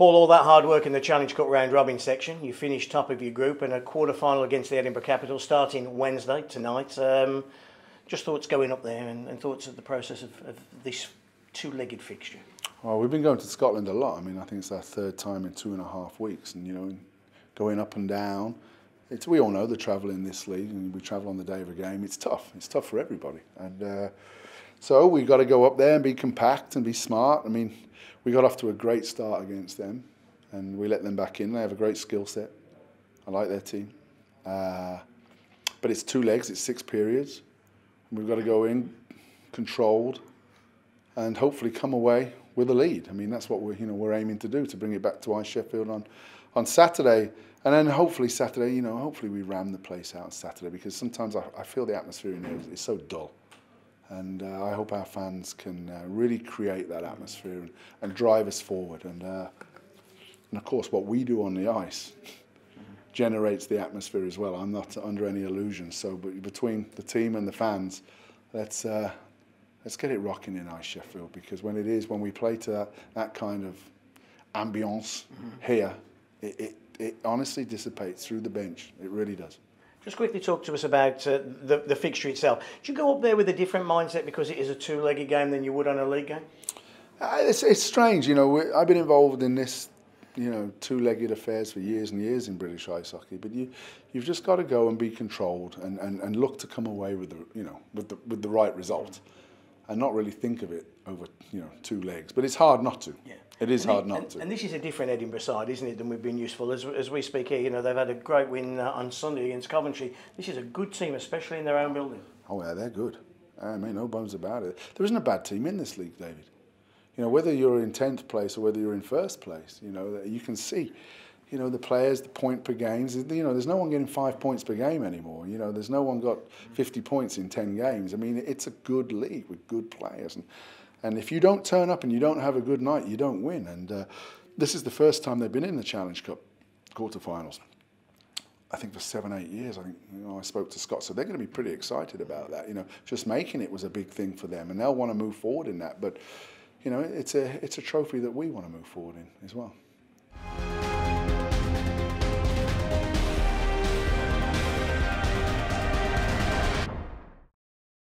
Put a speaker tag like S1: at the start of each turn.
S1: Paul, all that hard work in the Challenge Cup round robin section. You finished top of your group and a quarter final against the Edinburgh Capital starting Wednesday tonight. Um, just thoughts going up there and, and thoughts of the process of, of this two legged fixture.
S2: Well, we've been going to Scotland a lot. I mean, I think it's our third time in two and a half weeks, and you know, going up and down. It's, we all know the travel in this league, and we travel on the day of a game. It's tough. It's tough for everybody, and uh, so we've got to go up there and be compact and be smart. I mean, we got off to a great start against them, and we let them back in. They have a great skill set. I like their team, uh, but it's two legs. It's six periods. We've got to go in controlled, and hopefully come away with a lead. I mean, that's what we're you know we're aiming to do to bring it back to Ice Sheffield on on Saturday, and then hopefully Saturday. You know, hopefully we ram the place out on Saturday because sometimes I, I feel the atmosphere in here is so dull and uh, I hope our fans can uh, really create that atmosphere and, and drive us forward. And, uh, and of course, what we do on the ice generates the atmosphere as well. I'm not under any illusions. So, but between the team and the fans, let's uh, let's get it rocking in Ice Sheffield because when it is, when we play to that, that kind of ambience mm -hmm. here, it, it, it honestly dissipates through the bench. It really does.
S1: Just quickly talk to us about uh, the, the fixture itself. Do you go up there with a different mindset because it is a two-legged game than you would on a league game?
S2: Uh, it's, it's strange, you know. I've been involved in this, you know, two-legged affairs for years and years in British ice hockey. But you, you've just got to go and be controlled and, and, and look to come away with the, you know, with the with the right result, and not really think of it over, you know, two legs. But it's hard not to.
S1: Yeah.
S2: It is
S1: and
S2: hard
S1: it,
S2: not
S1: and,
S2: to.
S1: And this is a different Edinburgh side, isn't it, than we've been useful. As, as we speak here, you know, they've had a great win uh, on Sunday against Coventry. This is a good team, especially in their own building.
S2: Oh, yeah, they're good. I mean, no bones about it. There isn't a bad team in this league, David. You know, whether you're in 10th place or whether you're in first place, you know, you can see, you know, the players, the point per games. You know, there's no one getting five points per game anymore. You know, there's no one got 50 points in 10 games. I mean, it's a good league with good players. And and if you don't turn up and you don't have a good night, you don't win. And uh, this is the first time they've been in the Challenge Cup quarterfinals. I think for seven, eight years. I think you know, I spoke to Scott, so they're going to be pretty excited about that. You know, just making it was a big thing for them, and they'll want to move forward in that. But you know, it's a it's a trophy that we want to move forward in as well.